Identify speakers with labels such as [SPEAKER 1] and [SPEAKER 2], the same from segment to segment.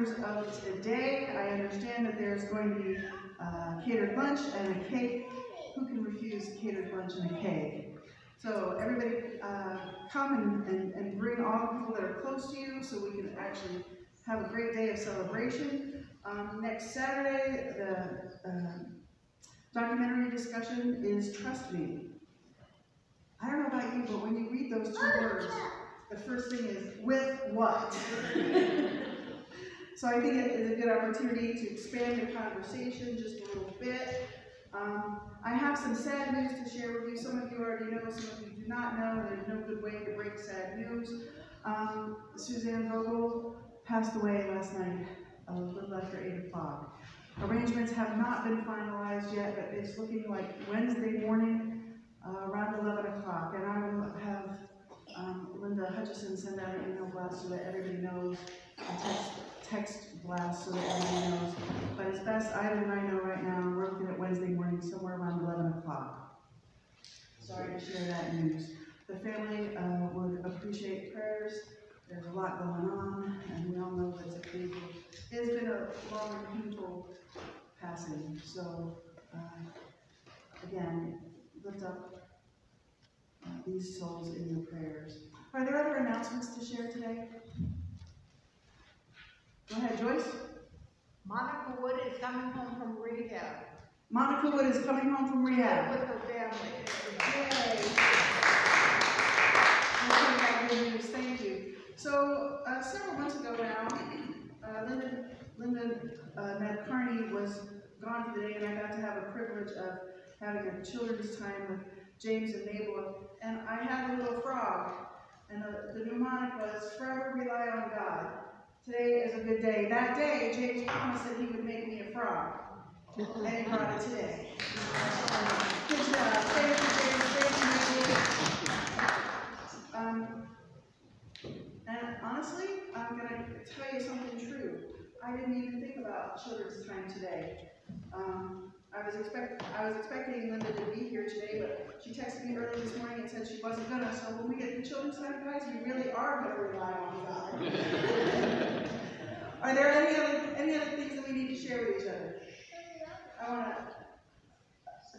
[SPEAKER 1] Longtimers of today. I understand that there's going to be uh, catered lunch and a cake. Who can refuse catered lunch and a cake? So everybody, uh, come and, and, and bring all the people that are close to you so we can actually have a great day of celebration. Um, next Saturday, the, uh, documentary discussion is Trust Me. I don't know about you, but when you read those two words, the first thing is, with what? so I think it is a good opportunity to expand the conversation just a little bit. Um, I have some sad news to share with you. Some of you already know, some of you do not know. There's no good way to break sad news. Um, Suzanne Vogel passed away last night, a little after 8 o'clock. Arrangements have not been finalized yet, but it's looking like Wednesday morning, uh, around eleven o'clock. And I will have, um, Linda Hutchison send out an email blast so that everybody knows, a text, text blast so that everybody knows. But as best Ida and I know right now, we're looking at Wednesday morning, somewhere around eleven o'clock. Sorry to share that news. The family, uh, would appreciate prayers. There's a lot going on, and we all know that it's a painful, it's been a long and painful passing, so, uh, again, lift up uh, these souls in your prayers. Are there other announcements to share today? Go ahead, Joyce.
[SPEAKER 2] Monica Wood is coming home from rehab.
[SPEAKER 1] Monica Wood is coming home from rehab.
[SPEAKER 2] With her family.
[SPEAKER 1] Yay. Good news, thank you. So, uh, several months ago now, uh, Linda, Linda, uh, Ned Carney was gone for the day, and I got to have a privilege of having a children's time with James and Mabel, and I had a little frog, and the, the mnemonic was, forever rely on God. Today is a good day. That day, James promised that he would make me a frog, and he brought it today. Good job, thank you, James, thank you. Um, and honestly, I'm gonna tell you something true. I didn't even think about children's time today. Um, I was expect, I was expecting Linda to be here today, but she texted me early this morning and said she wasn't gonna, so when we get to children's time, guys, we really are gonna rely on God. Are there any other, any other things that we need to share with each other? I wanna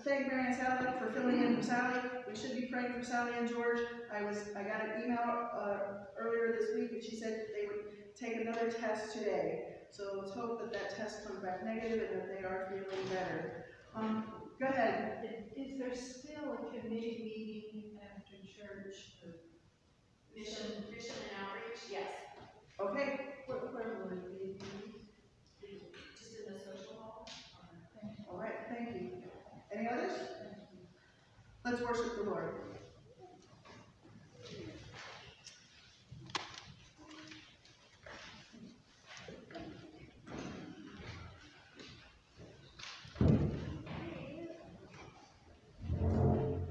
[SPEAKER 1] thank Mary and Sally for filling in for Sally. We should be praying for Sally and George. I was, I got an email, uh, earlier this week, and she said they would take another test today. So let's hope that that test comes back negative and that they are feeling better. Um, go ahead.
[SPEAKER 2] Is there still a committee meeting after church?
[SPEAKER 3] Mission, mission and outreach, yes,
[SPEAKER 1] Okay,
[SPEAKER 2] Where, where will it be?
[SPEAKER 3] just in the social hall.
[SPEAKER 1] all right, thank you. Any others? Let's worship the Lord.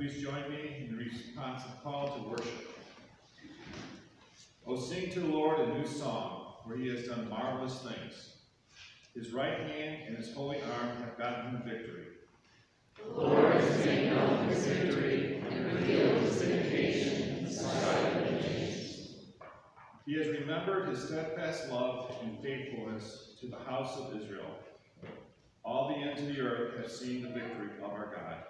[SPEAKER 4] Please join me in the responsive call to worship. Oh, sing to the Lord a new song, for he has done marvelous things. His right hand and his holy arm have gotten him victory. The Lord has made known his victory, syndication, he has remembered his steadfast love and faithfulness to the house of Israel. All the ends of the earth have seen the victory of our God.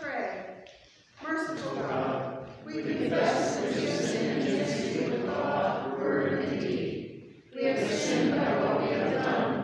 [SPEAKER 1] pray. Merciful God, we confess that we have sinned against you in thought, word, and deed. We have sinned by what we have done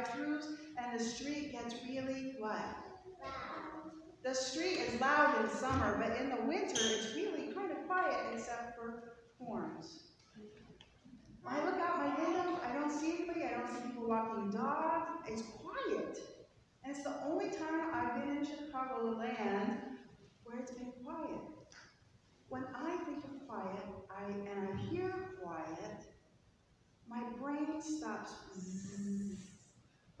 [SPEAKER 1] drive-throughs, and the street gets really what? The street is loud in summer, but in the winter, it's really kind of quiet except for horns. I look out my window, I don't see anybody, I don't see people walking dogs. It's quiet. And it's the only time I've been in Chicagoland where it's been quiet. When I think of quiet, I and I hear quiet, my brain stops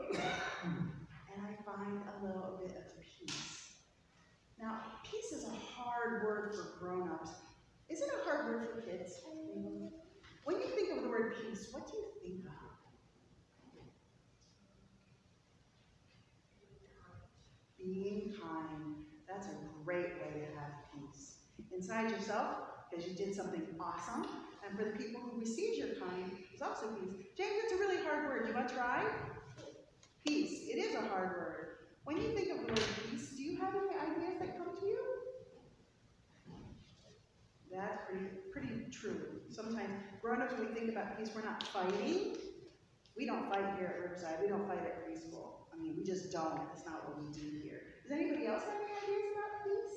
[SPEAKER 1] and I find a little bit of peace. Now, peace is a hard word for grown-ups. Is it a hard word for kids? When you think of the word peace, what do you think of? Being kind. That's a great way to have peace. Inside yourself, because you did something awesome, and for the people who received your kind, it's also peace. James, that's a really hard word. You want to try? Peace. It is a hard word. When you think of the word peace, do you have any ideas that come to you? That's pretty, pretty true. Sometimes grown-ups, when we think about peace, we're not fighting. We don't fight here at Riverside. We don't fight at preschool. I mean, we just don't. That's not what we do here. Does anybody else have any ideas about peace?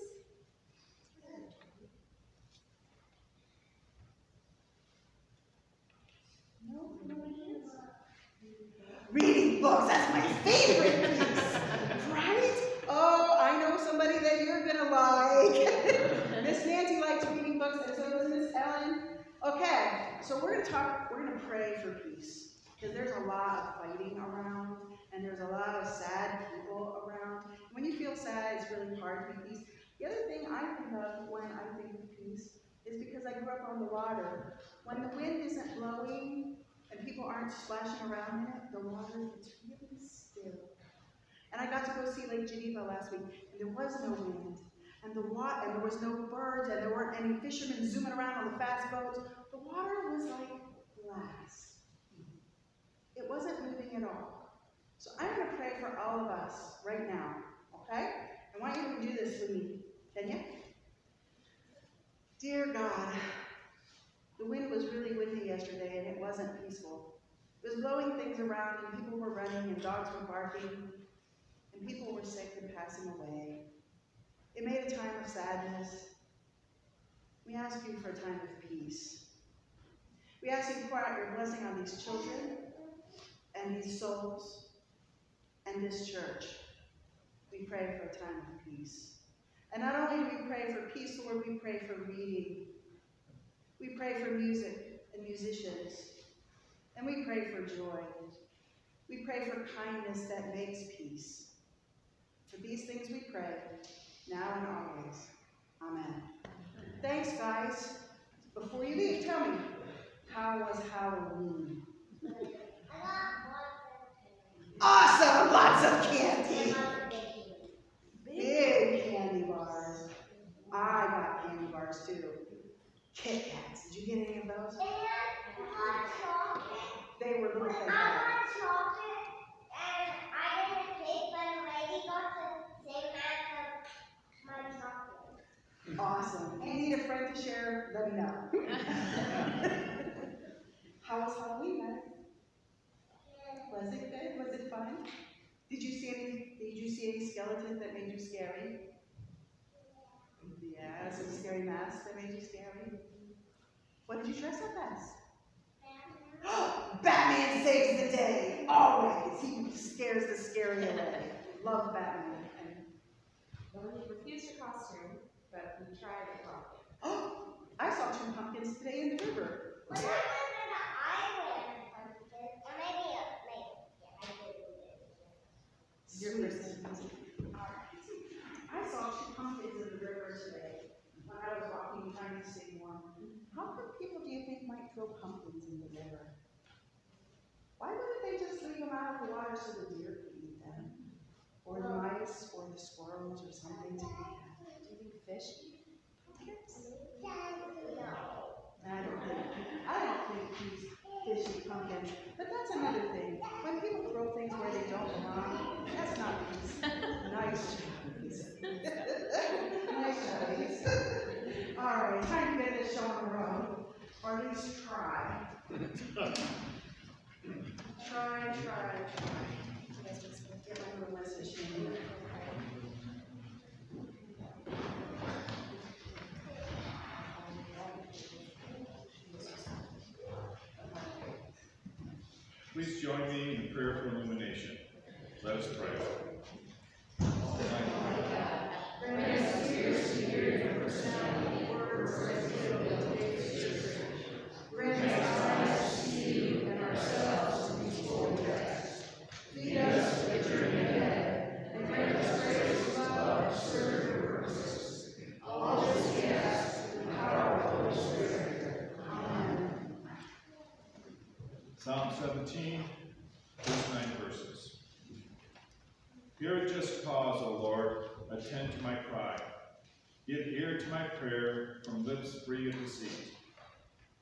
[SPEAKER 1] No, nobody is. Reading books, that's my favorite piece, right? Oh, I know somebody that you're gonna like. Miss Nancy likes reading books, and so does Miss Ellen. Okay, so we're gonna talk, we're gonna pray for peace. Because there's a lot of fighting around, and there's a lot of sad people around. When you feel sad, it's really hard to be peace. The other thing I think of when I think of peace is because I grew up on the water. When the wind isn't blowing, and people aren't splashing around in it, the water gets really still. And I got to go see Lake Geneva last week, and there was no wind, and the wa- and there was no birds, and there weren't any fishermen zooming around on the fast boats. Water was like glass. It wasn't moving at all. So I'm going to pray for all of us right now, okay? I want you to do this with me. Can you? Dear God, the wind was really windy yesterday and it wasn't peaceful. It was blowing things around and people were running and dogs were barking and people were sick and passing away. It made a time of sadness. We ask you for a time of peace. We ask you to pour out your blessing on these children and these souls and this church. We pray for a time of peace. And not only do we pray for peace, Lord, we pray for reading. We pray for music and musicians. And we pray for joy. We pray for kindness that makes peace. For these things we pray, now and always. Amen. Thanks, guys. Before you leave, tell me, how was Halloween? Awesome! Lots of candy! Big candy bars. I got candy bars too. Kit Kats. Did you get any of those? They were little things. Awesome. If you need a friend to share, let me know. How was Halloween, guys? Was it good? Was it fun? Did you see any, did you see any skeletons that made you scary? Yeah, some scary masks that made you scary? What did you dress up as? Batman saves the day, always. He scares the scary away. Love Batman.
[SPEAKER 3] Well, we refused a costume, but we tried a pumpkin.
[SPEAKER 1] I saw two pumpkins today in the river. Your first I saw two pumpkins in the river today when I was walking trying to see one. How come people do you think might throw pumpkins in the river? Why wouldn't they just leave them out of the water so the deer could eat them? Or the mice or the squirrels or something to eat them? Do you think fish eat pumpkins? I don't think, I don't think these fish eat pumpkins, but that's another thing. When people throw things where they don't belong, that's not peace. Nice. Nice choice. All right, time to get this show on the road, or at least try. Try, try, try. Get my little message in.
[SPEAKER 4] Please join me in prayer for illumination. Let us pray. Psalm 17, first nine verses. Hear just cause, O Lord, attend to my cry. Give ear to my prayer from lips free of deceit.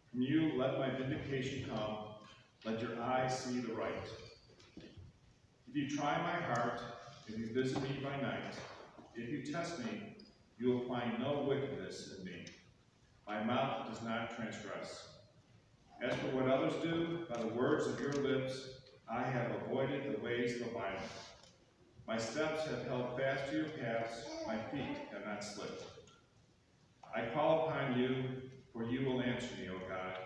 [SPEAKER 4] From you let my vindication come, let your eyes see the right. If you try my heart, if you visit me by night, if you test me, you will find no wickedness in me. My mouth does not transgress. As for what others do, by the words of your lips, I have avoided the ways of the violent. My steps have held fast to your paths, my feet have not slipped. I call upon you, for you will answer me, O God.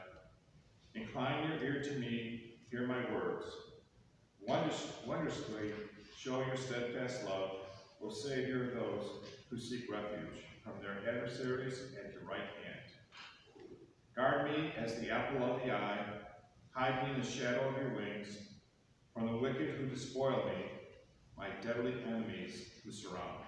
[SPEAKER 4] Incline your ear to me, hear my words. Wondrous, wondrously show your steadfast love, O Savior of those who seek refuge from their adversaries at your right hand. Guard me as the apple of the eye, hide me in the shadow of your wings, from the wicked who despoil me, my deadly enemies who surround me.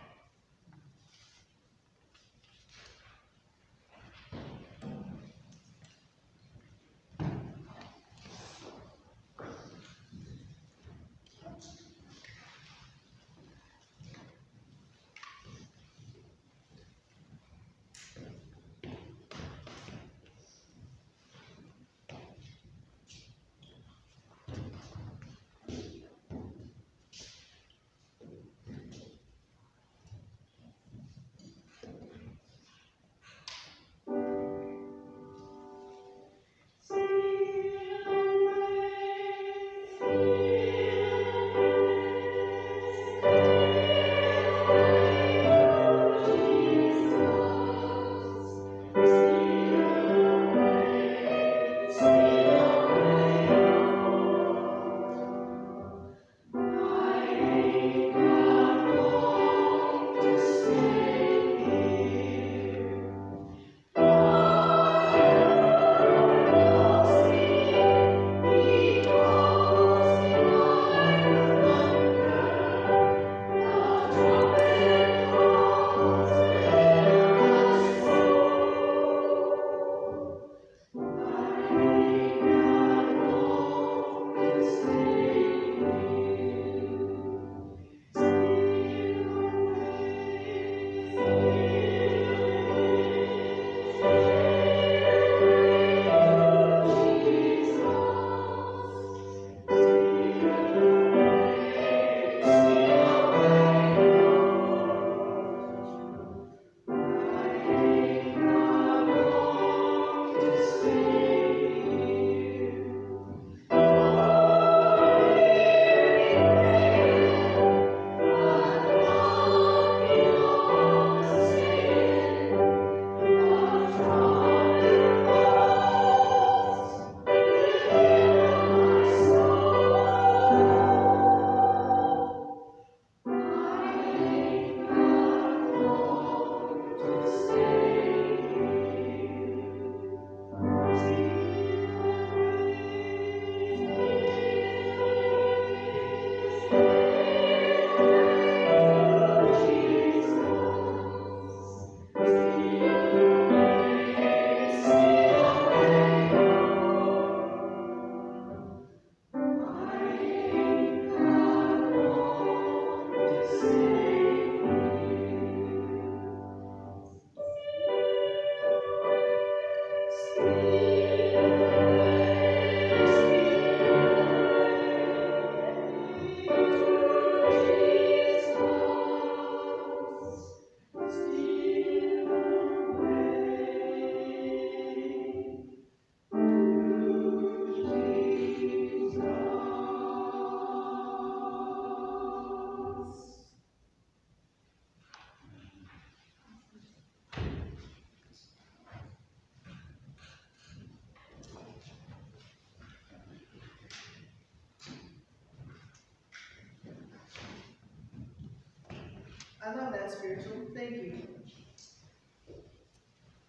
[SPEAKER 1] Spiritual, thank you.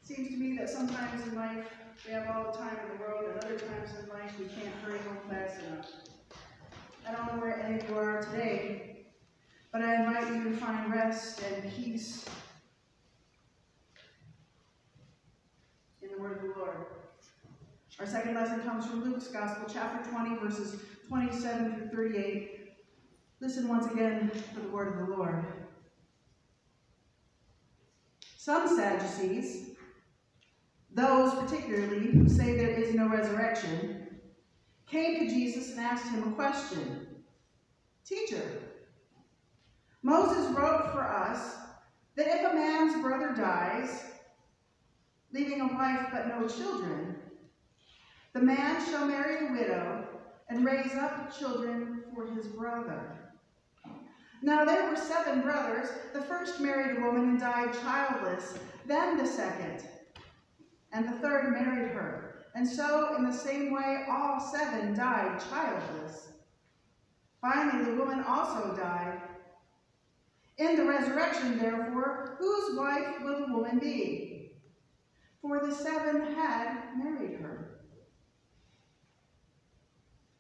[SPEAKER 1] Seems to me that sometimes in life, we have all the time in the world, and other times in life, we can't hurry home fast enough. I don't know where any of you are today, but I invite you to find rest and peace in the word of the Lord. Our second lesson comes from Luke's Gospel, chapter 20, verses 27 through 38. Listen once again for the word of the Lord. Some Sadducees, those particularly who say there is no resurrection, came to Jesus and asked him a question. Teacher, Moses wrote for us that if a man's brother dies, leaving a wife but no children, the man shall marry a widow and raise up children for his brother. Now there were seven brothers. The first married a woman and died childless, then the second, and the third married her. And so, in the same way, all seven died childless. Finally, the woman also died. In the resurrection, therefore, whose wife will the woman be? For the seven had married her.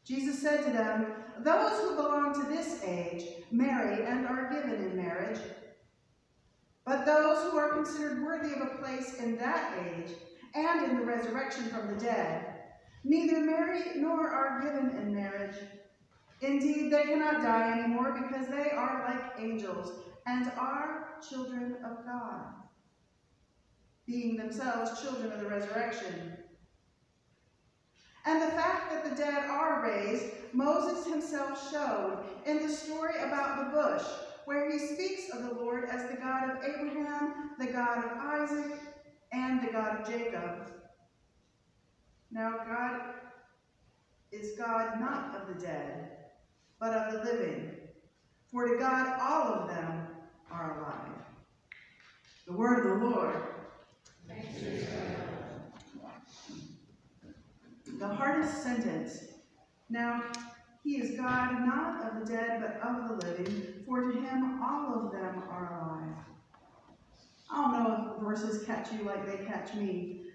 [SPEAKER 1] Jesus said to them, Those who belong to this age marry and are given in marriage. But those who are considered worthy of a place in that age and in the resurrection from the dead neither marry nor are given in marriage. Indeed, they cannot die anymore because they are like angels and are children of God, being themselves children of the resurrection. And the fact that the dead are raised, Moses himself showed in the story about the bush, where he speaks of the Lord as the God of Abraham, the God of Isaac, and the God of Jacob. Now God is God not of the dead, but of the living. For to God all of them are alive. The word of the Lord. The hardest sentence. Now, he is God not of the dead, but of the living, for to him all of them are alive. I don't know if verses catch you like they catch me,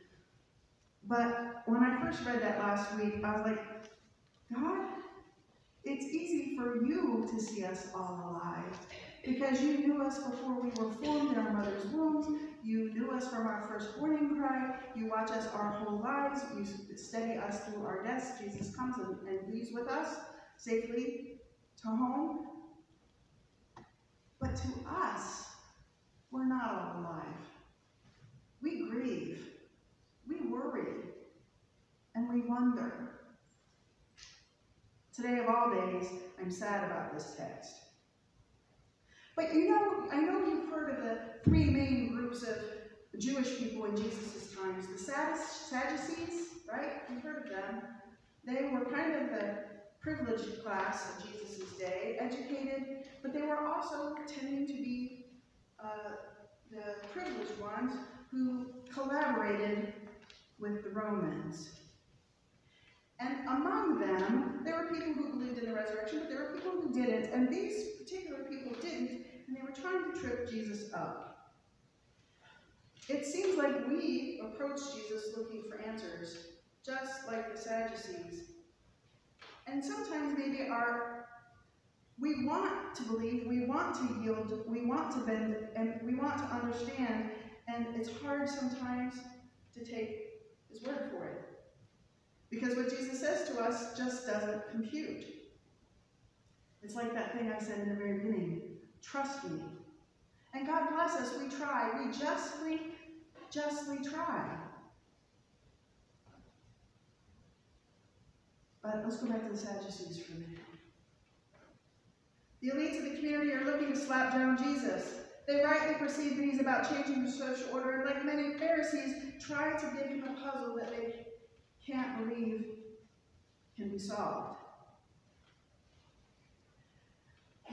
[SPEAKER 1] but when I first read that last week, I was like, God, it's easy for you to see us all alive because you knew us before we were formed in our mother's wombs. You knew us from our first morning cry. You watch us our whole lives. You steady us through our deaths. Jesus comes and, and leaves with us safely to home. But to us, we're not all alive. We grieve. We worry. And we wonder. Today of all days, I'm sad about this text. But you know, I know you've heard of the three main groups of Jewish people in Jesus' times. The Sadducees, right? You've heard of them. They were kind of the privileged class of Jesus' day, educated, but they were also tending to be uh, the privileged ones who collaborated with the Romans. And among them, there were people who believed in the resurrection, but there were people who didn't. And these particular people didn't, and they were trying to trip Jesus up. It seems like we approach Jesus looking for answers, just like the Sadducees. And sometimes maybe our we want to believe, we want to yield, we want to bend, and we want to understand, and it's hard sometimes to take his word for it. Because what Jesus says to us just doesn't compute. It's like that thing I said in the very beginning trust me. And God bless us, we try. We justly, justly try. But let's go back to the Sadducees for a minute. The elites of the community are looking to slap down Jesus. They rightly perceive that he's about changing the social order, and like many Pharisees, try to give him a puzzle that they can't believe can be solved.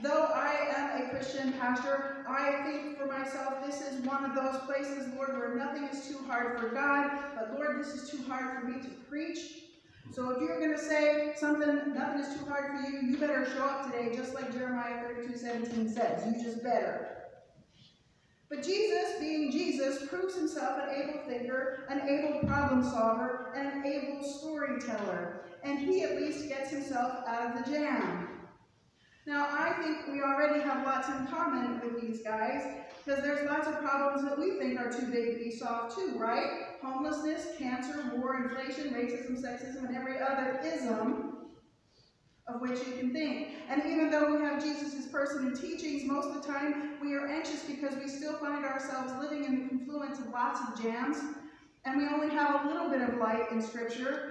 [SPEAKER 1] Though I am a Christian pastor, I think for myself this is one of those places, Lord, where nothing is too hard for God, but Lord, this is too hard for me to preach. So if you're going to say something, nothing is too hard for you, you better show up today, just like Jeremiah 32, 17 says. You just better. But Jesus, being Jesus, proves himself an able thinker, an able problem solver, and an able storyteller. And he at least gets himself out of the jam. Now, I think we already have lots in common with these guys, because there's lots of problems that we think are too big to be solved too, right? Homelessness, cancer, war, inflation, racism, sexism, and every other ism of which you can think. And even though we have Jesus' person and teachings, most of the time we are anxious because we still find ourselves living in the confluence of lots of jams, and we only have a little bit of light in Scripture.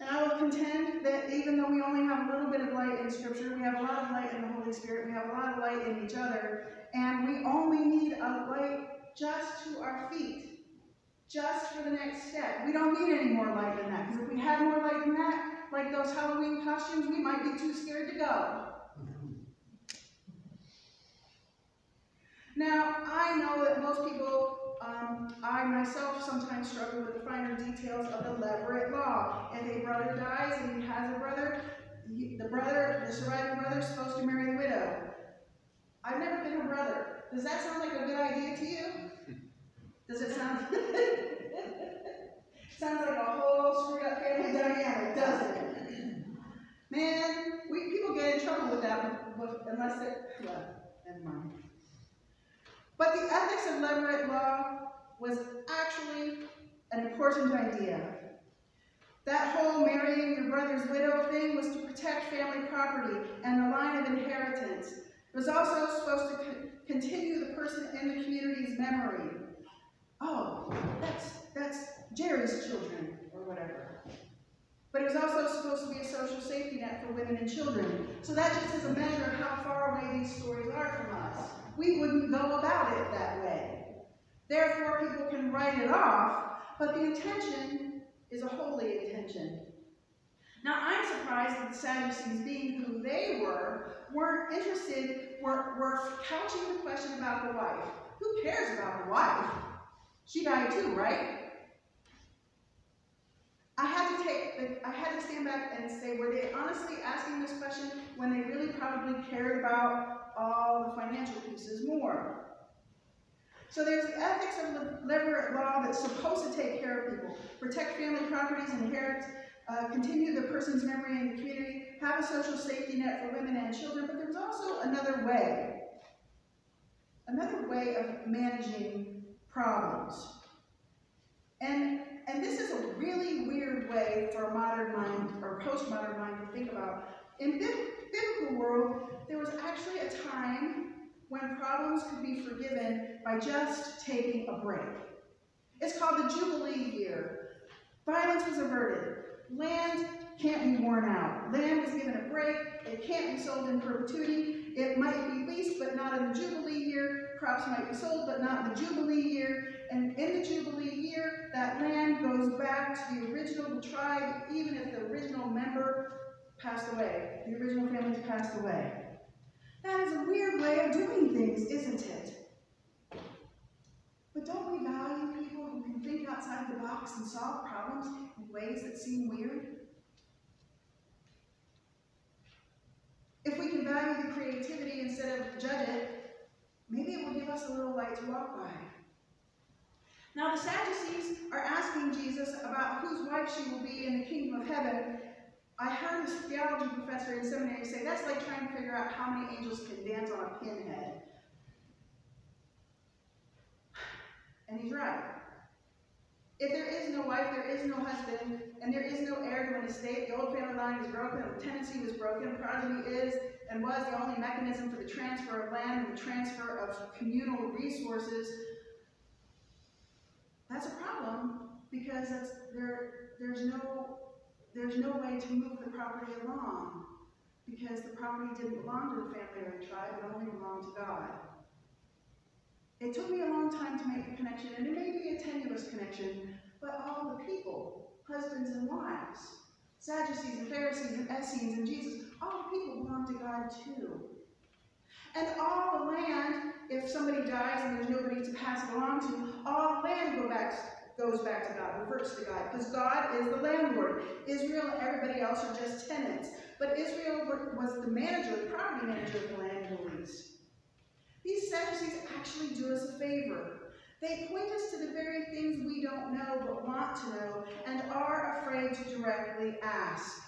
[SPEAKER 1] And I will contend that even though we only have a little bit of light in Scripture, we have a lot of light in the Holy Spirit, we have a lot of light in each other, and we only need a light just to our feet, just for the next step. We don't need any more light than that, because if we had more light than that, like those Halloween costumes, we might be too scared to go. Now, I know that most people, um, I myself sometimes struggle with the finer details of the Levirate Law. If a brother dies and he has a brother, the brother, the surviving brother is supposed to marry the widow. I've never been a brother. Does that sound like a good idea to you? Does it sound? Sounds like a whole screwed up family dynamic, doesn't it? Man, we, people get in trouble with that unless they, well, never mind. But the ethics of levirate law was actually an important idea. That whole marrying your brother's widow thing was to protect family property and the line of inheritance. It was also supposed to co- continue the person in the community's memory. Oh, that's, that's Jerry's children, or whatever. But it was also supposed to be a social safety net for women and children. So that just is a measure of how far away these stories are from us. We wouldn't go about it that way. Therefore, people can write it off, but the intention is a holy intention. Now, I'm surprised that the Sadducees, being who they were, weren't interested, were, were couching the question about the wife. Who cares about the wife? She died too, right? I had to take, I had to stand back and say, were they honestly asking this question when they really probably cared about all the financial pieces more? So there's the ethics of the levirate law that's supposed to take care of people, protect family properties and inheritance, uh, continue the person's memory in the community, have a social safety net for women and children, but there's also another way. Another way of managing problems. And, and this is a really weird way for a modern mind or postmodern mind to think about. In the biblical world, there was actually a time when problems could be forgiven by just taking a break. It's called the Jubilee year. Violence was averted. Land can't be worn out. Land was given a break. It can't be sold in perpetuity. It might be leased, but not in the Jubilee year. Crops might be sold, but not in the Jubilee year. And in the Jubilee year, that land goes back to the original tribe, even if the original member passed away. The original family's passed away. Weird way of doing things, isn't it? But don't we value people who can think outside the box and solve problems in ways that seem weird? If we can value the creativity instead of judge it, maybe it will give us a little light to walk by. Now, the Sadducees are asking Jesus about whose wife she will be in the kingdom of heaven. I heard this theology professor in seminary say that's like trying to figure out how many angels can dance on a pinhead. And he's right. If there is no wife, there is no husband, and there is no heir to an estate, the old family line is broken, the tenancy was broken, progeny is and was the only mechanism for the transfer of land and the transfer of communal resources, that's a problem because there, there's no there's no way to move the property along because the property didn't belong to the family or the tribe, it only belonged to God. It took me a long time to make the connection, and it may be a tenuous connection, but all the people, husbands and wives, Sadducees and Pharisees and Essenes and Jesus, all the people belong to God too. And all the land, if somebody dies and there's nobody to pass it along to, all the land go back, goes back to God, reverts to God, because God is the landlord. Israel and everybody else are just tenants. But Israel was the manager, the property manager of the land. These Sadducees actually do us a favor. They point us to the very things we don't know but want to know and are afraid to directly ask.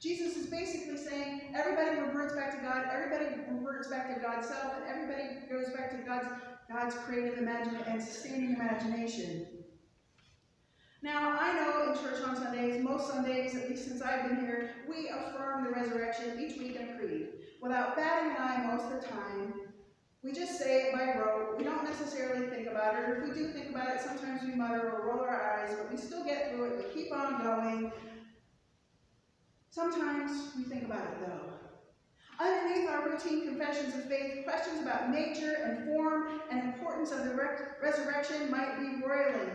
[SPEAKER 1] Jesus is basically saying everybody reverts back to God, everybody reverts back to God's self, and everybody goes back to God's, God's creative imagine and sustaining imagination. Now, I know in church on Sundays, most Sundays, at least since I've been here, we affirm the resurrection each week in creed. Without batting an eye most of the time, we just say it by rote. We don't necessarily think about it, if we do think about it, sometimes we mutter or roll our eyes, but we still get through it. We keep on going. Sometimes we think about it though. Underneath our routine confessions of faith, questions about nature and form and importance of the resurrection might be roiling.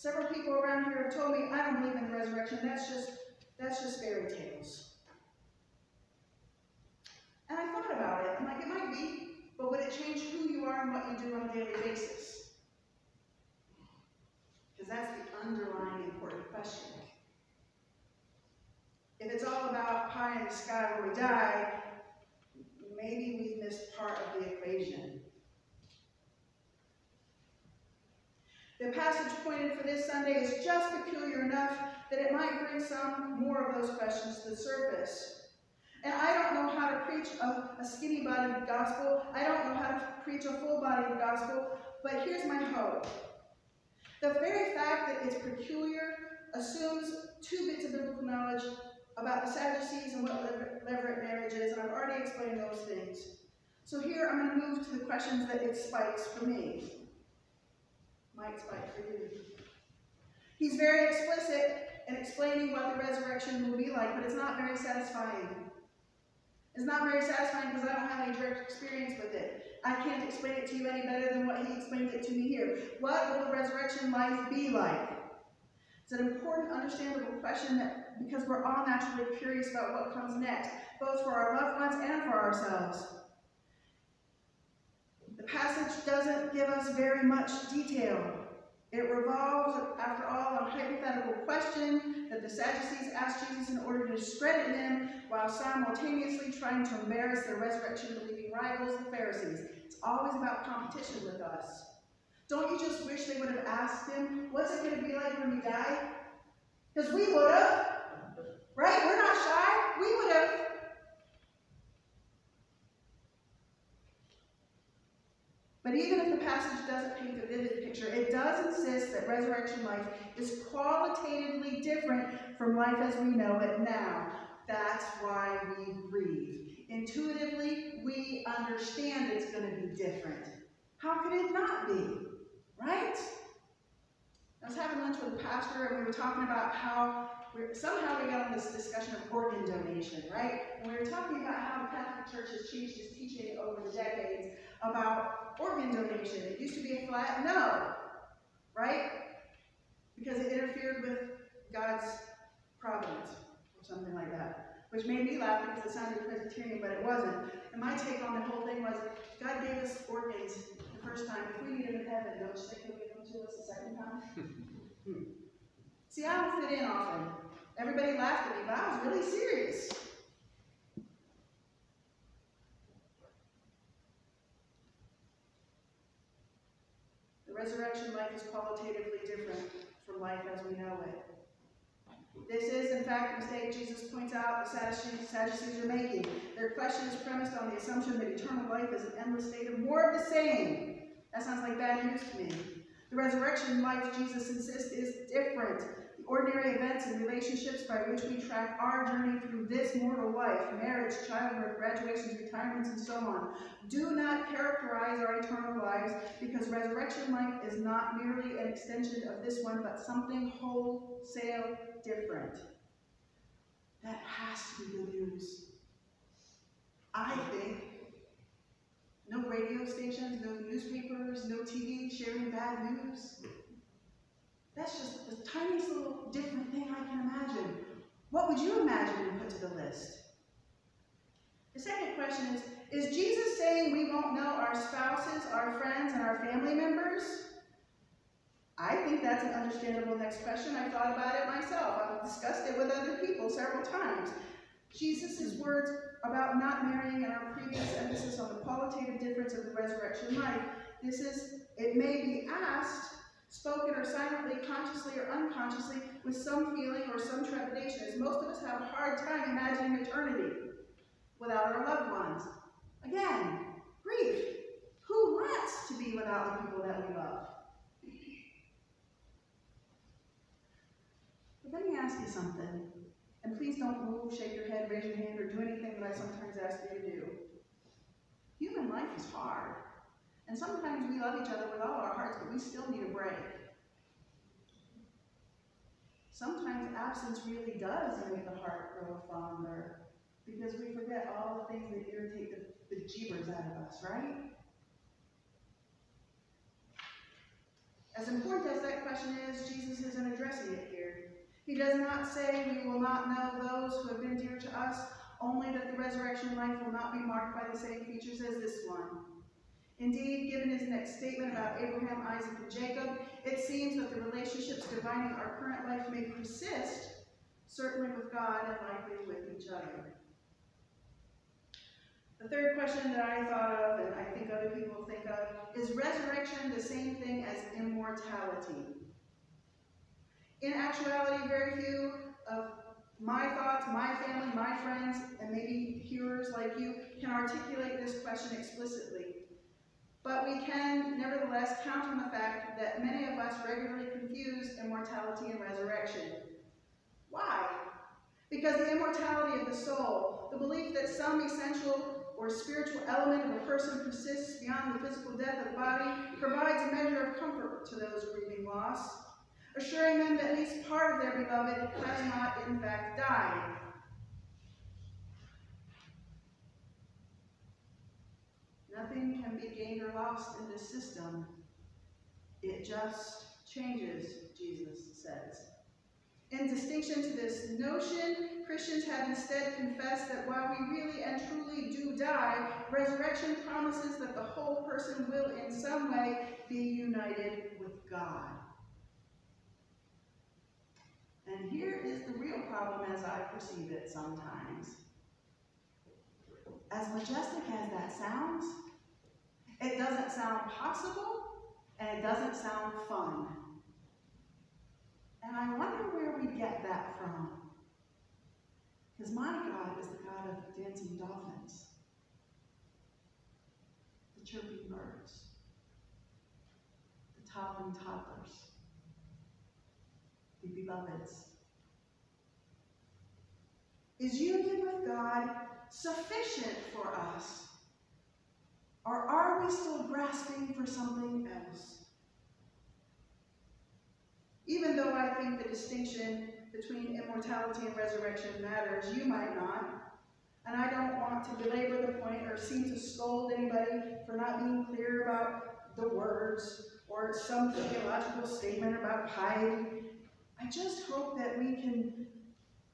[SPEAKER 1] Several people around here have told me, I don't believe in the resurrection, that's just, that's just fairy tales. And I thought about it, I'm like, it might be, but would it change who you are and what you do on a daily basis? Because that's the underlying important question. If it's all about pie in the sky when we die, maybe we've missed part of the equation. The passage pointed for this Sunday is just peculiar enough that it might bring some more of those questions to the surface. And I don't know how to preach a, a skinny-bodied gospel. I don't know how to preach a full-bodied gospel, but here's my hope. The very fact that it's peculiar assumes two bits of biblical knowledge about the Sadducees and what levirate marriage is, and I've already explained those things. So here I'm going to move to the questions that it spikes for me. Spike for you. He's very explicit in explaining what the resurrection will be like, but it's not very satisfying. It's not very satisfying because I don't have any direct experience with it. I can't explain it to you any better than what he explained it to me here. What will the resurrection life be like? It's an important, understandable question that, because we're all naturally curious about what comes next, both for our loved ones and for ourselves. Passage doesn't give us very much detail. It revolves, after all, on a hypothetical question that the Sadducees asked Jesus in order to discredit him while simultaneously trying to embarrass their resurrection-believing rivals, the Pharisees. It's always about competition with us. Don't you just wish they would have asked him, what's it going to be like when we die? Because we would have. Right? We're not shy. We would have. But even if the passage doesn't paint a vivid picture, it does insist that resurrection life is qualitatively different from life as we know it now. That's why we grieve. Intuitively, we understand it's going to be different. How could it not be? Right? I was having lunch with a pastor and we were talking about how somehow we got on this discussion of organ donation, right? And we were talking about how the Catholic Church has changed its teaching over the decades about organ donation. It used to be a flat no, right? Because it interfered with God's providence or something like that. Which made me laugh because it sounded Presbyterian, but it wasn't. And my take on the whole thing was God gave us organs the first time. If we need them in heaven, don't you think he'll give them to us the second time? hmm. See, I don't fit in often. Everybody laughed at me, but I was really serious. Resurrection life is qualitatively different from life as we know it. This is, in fact, a mistake Jesus points out the Sadducees are making. Their question is premised on the assumption that eternal life is an endless state of more of the same. That sounds like bad news to me. The resurrection life, Jesus insists, is different. Ordinary events and relationships by which we track our journey through this mortal life, marriage, childbirth, graduations, retirements, and so on, do not characterize our eternal lives because resurrection life is not merely an extension of this one, but something wholesale different. That has to be the news. I think no radio stations, no newspapers, no TV sharing bad news. That's just the tiniest little different thing I can imagine. What would you imagine and put to the list? The second question is, is Jesus saying we won't know our spouses, our friends, and our family members? I think that's an understandable next question. I've thought about it myself. I've discussed it with other people several times. Jesus' words about not marrying and our previous emphasis on the qualitative difference of the resurrection life. This is, it may be asked, spoken or silently, consciously or unconsciously, with some feeling or some trepidation, as most of us have a hard time imagining eternity without our loved ones. Again, grief. Who wants to be without the people that we love? But let me ask you something. And please don't move, shake your head, raise your hand, or do anything that I sometimes ask you to do. Human life is hard. And sometimes we love each other with all our hearts, but we still need a break. Sometimes absence really does make the heart grow fonder because we forget all the things that irritate the, the jeebers out of us, right? As important as that question is, Jesus isn't addressing it here. He does not say we will not know those who have been dear to us, only that the resurrection life will not be marked by the same features as this one. Indeed, given his next statement about Abraham, Isaac, and Jacob, it seems that the relationships dividing our current life may persist, certainly with God and likely with each other. The third question that I thought of, and I think other people think of, is resurrection the same thing as immortality? In actuality, very few of my thoughts, my family, my friends, and maybe hearers like you can articulate this question explicitly. But we can, nevertheless, count on the fact that many of us regularly confuse immortality and resurrection. Why? Because the immortality of the soul, the belief that some essential or spiritual element of a person persists beyond the physical death of the body, provides a measure of comfort to those grieving loss, assuring them that at least part of their beloved has not in fact died. Nothing can be gained or lost in this system. It just changes, Jesus says. In distinction to this notion, Christians have instead confessed that while we really and truly do die, resurrection promises that the whole person will in some way be united with God. And here is the real problem as I perceive it sometimes. As majestic as that sounds, it doesn't sound possible and it doesn't sound fun. And I wonder where we get that from. Because my God is the God of dancing dolphins, the chirping birds, the toddling toddlers, the beloveds. Is union with God sufficient for us? Or are we still grasping for something else? Even though I think the distinction between immortality and resurrection matters, you might not. And I don't want to belabor the point or seem to scold anybody for not being clear about the words or some theological statement about piety. I just hope that we can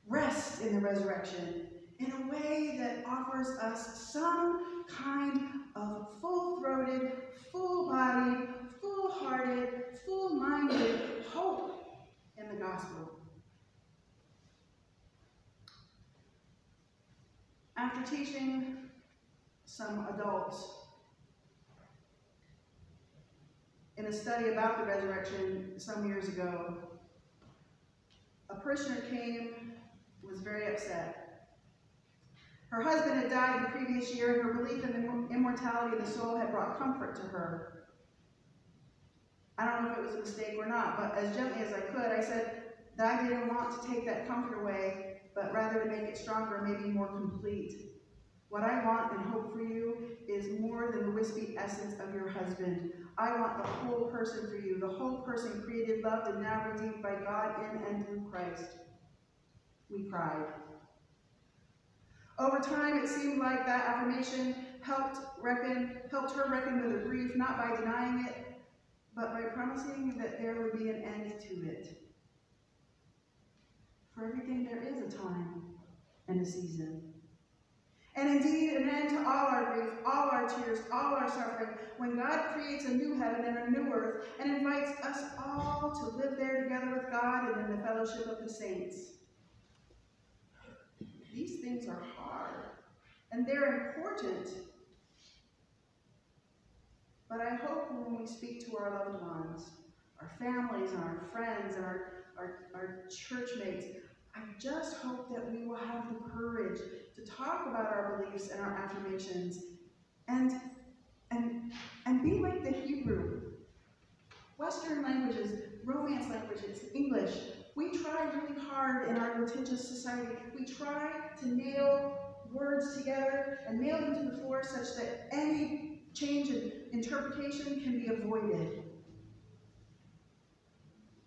[SPEAKER 1] rest in the resurrection in a way that offers us some kind of full-throated, full-bodied, full-hearted, full-minded hope in the gospel. After teaching some adults in a study about the resurrection some years ago, a parishioner came, was very upset. Her husband had died the previous year, and her belief in the immortality of the soul had brought comfort to her. I don't know if it was a mistake or not, but as gently as I could, I said that I didn't want to take that comfort away, but rather to make it stronger, maybe more complete. What I want and hope for you is more than the wispy essence of your husband. I want the whole person for you, the whole person created, loved, and now redeemed by God in and through Christ. We cried. Over time, it seemed like that affirmation helped reckon, helped her reckon with her grief, not by denying it, but by promising that there would be an end to it. For everything there is a time and a season. And indeed, an end to all our grief, all our tears, all our suffering, when God creates a new heaven and a new earth and invites us all to live there together with God and in the fellowship of the saints. These things are hard and they're important. But I hope when we speak to our loved ones, our families our friends our, our, our church mates, I just hope that we will have the courage to talk about our beliefs and our affirmations and, and, and be like the Hebrew. Western languages, Romance languages, English, we try really hard in our litigious society. We try to nail words together and nail them to the floor such that any change in interpretation can be avoided.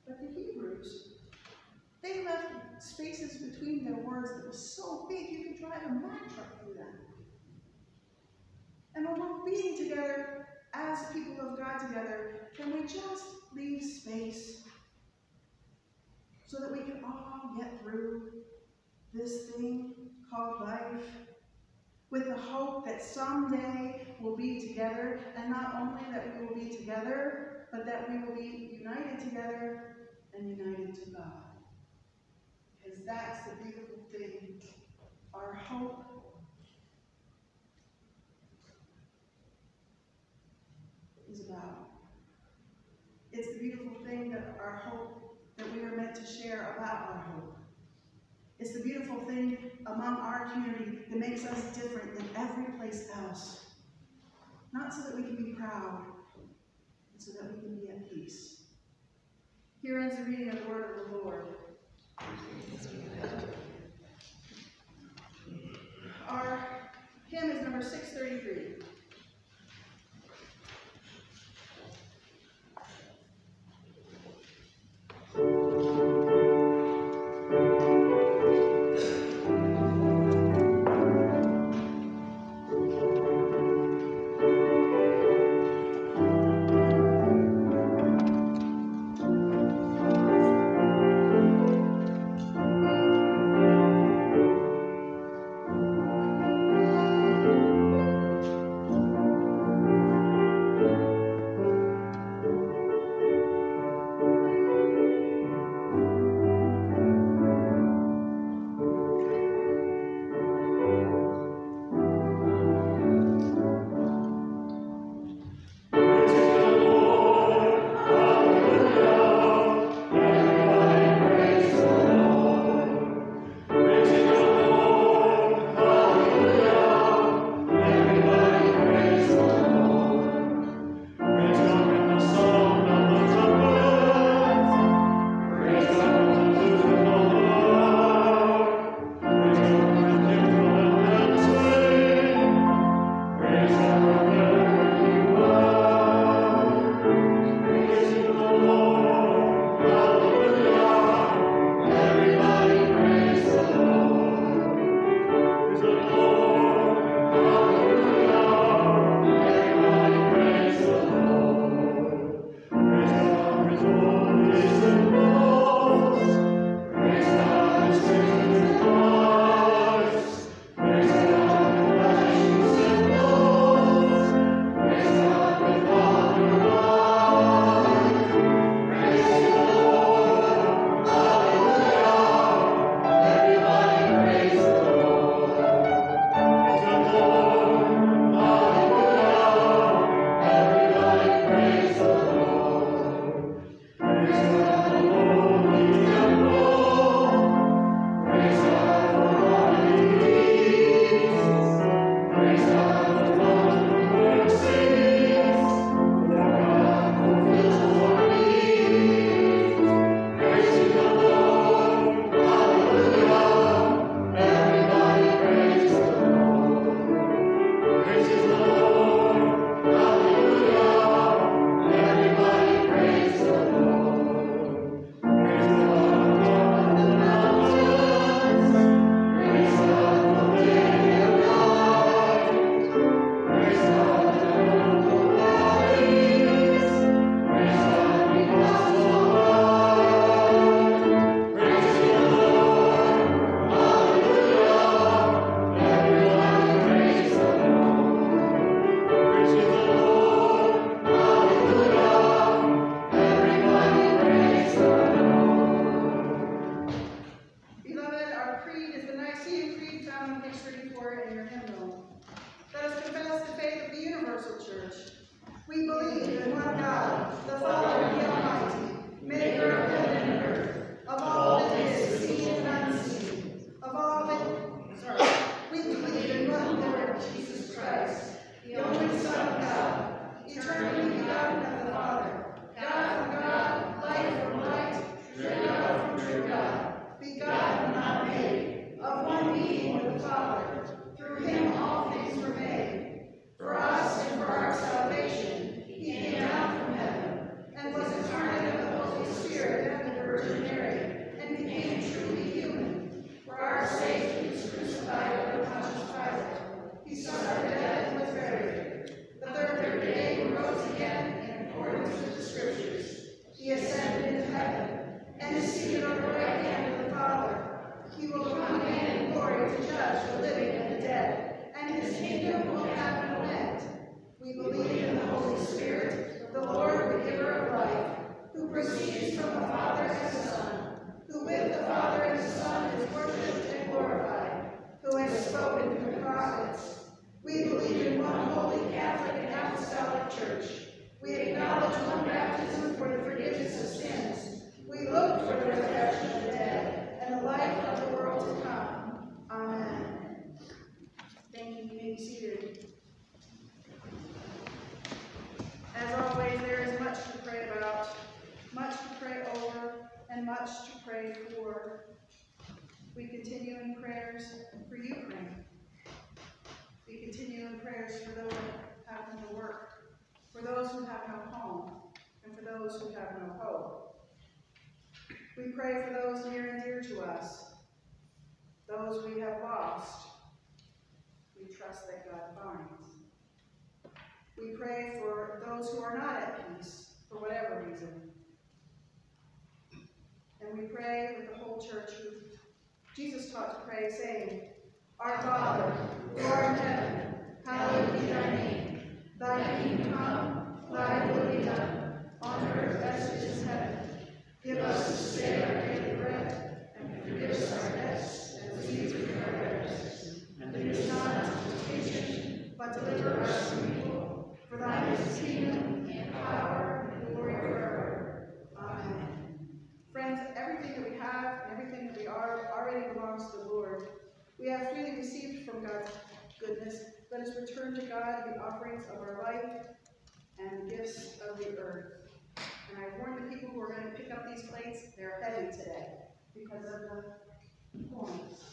[SPEAKER 1] But the Hebrews, they left spaces between their words that was so big you could drive a Mack truck through them. And when we're being together as people of God together, can we just leave space so that we can all get through this thing called life with the hope that someday we'll be together, and not only that we will be together, but that we will be united together and united to God. Because that's the beautiful thing. Our hope is about. It's the beautiful thing that our hope, that we are meant to share about our hope. It's the beautiful thing among our community that makes us different than every place else. Not so that we can be proud, but so that we can be at peace. Here ends the reading of the word of the Lord. Our hymn is number 633. you may be seated. As always, there is much to pray about, much to pray over, and much to pray for. We continue in prayers for Ukraine. We continue in prayers for those who have no work, for those who have no home, and for those who have no hope. We pray for those near and dear to us, those we have lost, Trust that God finds. We pray for those who are not at peace, for whatever reason. And we pray with the whole church who Jesus taught to pray, saying, Our Father, who art in heaven, hallowed be thy name. Thy kingdom come, thy will be done, on earth as it is in heaven. Give us this day our daily bread, and forgive us our debts, as we forgive our debtors. And lead us not into temptation, but deliver us from evil. For thine is the kingdom, and power, and glory forever. Amen. Friends, everything that we have, and everything that we are, the Lord. We have freely received from God's goodness. Let us return to God the offerings of our life and the gifts of the earth. And I warn the people who are going to pick up these plates, they're heavy today because of the points.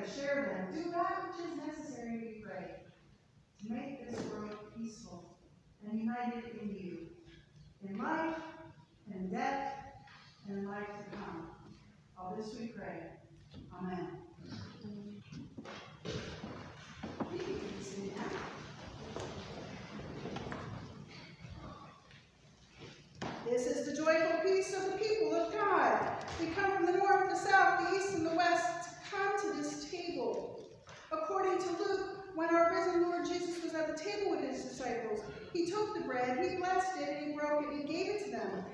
[SPEAKER 1] Them, share them, do that which is necessary, we pray, to make this world peaceful and united in you, in life, and in death, and in life to come. All this we pray. Amen. This is the joyful peace of the people of God. We come from the north, the south, the east, and the west to come to this table. According to Luke, when our risen Lord Jesus was at the table with his disciples, he took the bread, he blessed it, and he broke it, and he gave it to them.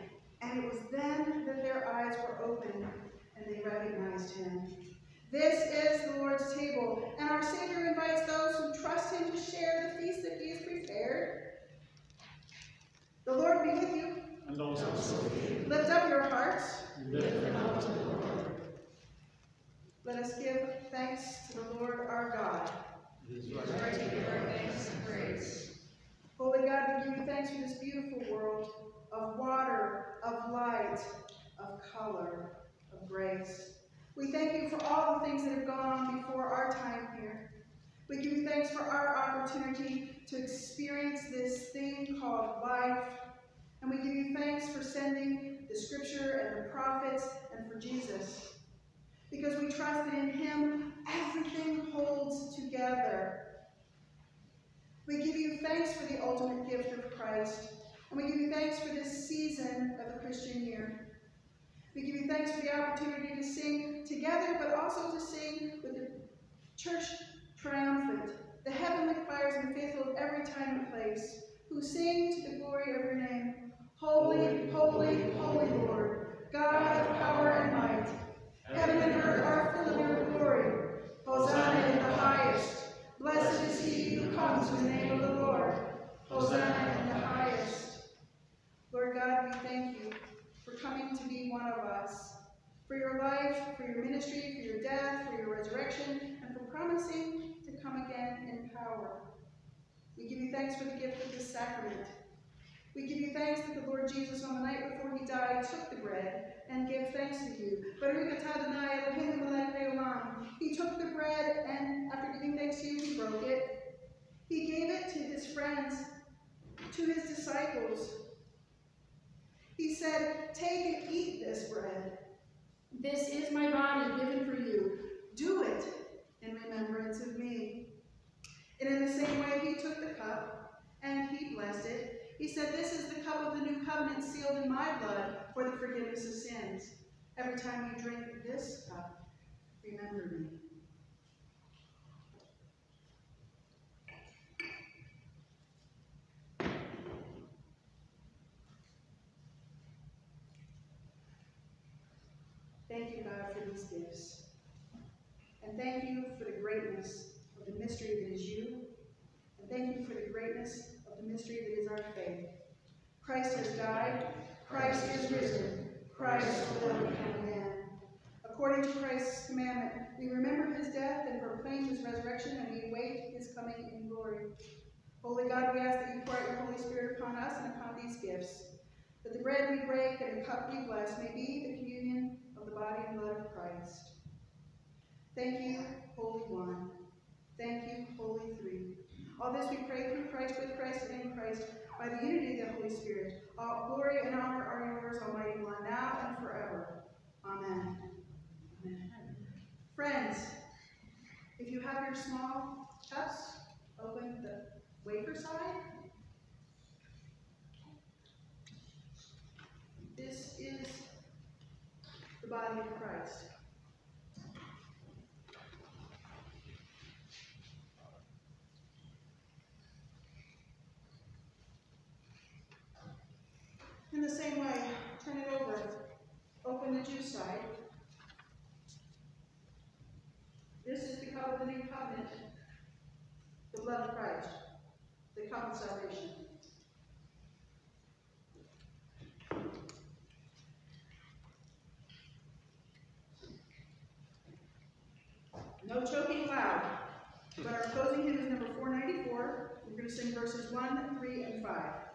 [SPEAKER 1] And it was then that their eyes were opened, and they recognized him. This is the Lord's table, and our Savior invites those who trust him to share the feast that he has prepared. The Lord be with you.
[SPEAKER 5] and also
[SPEAKER 1] Lift up your hearts.
[SPEAKER 5] lift them up to the Lord.
[SPEAKER 1] Let us give thanks to the Lord our God.
[SPEAKER 5] It is
[SPEAKER 3] Right to give our thanks and praise.
[SPEAKER 1] Holy God, we give you thanks for this beautiful world of water, of light, of color, of grace. We thank you for all the things that have gone on before our time here. We give you thanks for our opportunity to experience this thing called life. And we give you thanks for sending the scripture and the prophets and for Jesus. Because we trust that in him everything holds together. We give you thanks for the ultimate gift of Christ, and we give you thanks for this season of the Christian year. We give you thanks for the opportunity to sing together, but also to sing with the church triumphant, the heavenly choirs and the faithful of every time and place, who sing to the glory of your name. Holy, holy, holy Lord, God of power and might. Heaven and earth are full of your glory. Hosanna in the highest. Blessed is he who comes in the name of the Lord. Hosanna in the highest. Lord God, we thank you for coming to be one of us, for your life, for your ministry, for your death, for your resurrection, and for promising to come again in power. We give you thanks for the gift of this sacrament. We give you thanks that the Lord Jesus, on the night before he died, took the bread and gave thanks to you. He took the bread and, after giving thanks to you, he broke it. He gave it to his friends, to his disciples. He said, Take and eat this bread. This is my body given for you. Do it in remembrance of me. And in the same way, he took the cup and he blessed it. He said, This is the cup of the new covenant sealed in my blood for the forgiveness of sins. Every time you drink this cup, remember me. Thank you, God, for these gifts. Thank you for the greatness of the mystery that is you. And thank you for the greatness of the mystery that is our faith. Christ has died. Christ is risen. Christ will become man. According to Christ's commandment, we remember his death and proclaim his resurrection, and we await his coming in glory. Holy God, we ask that you pour out your Holy Spirit upon us and upon these gifts, that the bread we break and the cup we bless may be the communion of the body and blood of Christ. Thank you, Holy One. Thank you, Holy Three. All this we pray through Christ, with Christ, and in Christ, by the unity of the Holy Spirit. All glory and honor are yours, Almighty One, now and forever. Amen. Amen. Friends, if you have your small cups, open the wafer side. This is the body of Christ. In the same way, turn it over. Open the juice side. This is the cup of the new covenant, the blood of Christ, the cup of salvation. No choking loud. But our closing hymn is number 494. We're going to sing verses 1, 3, and 5.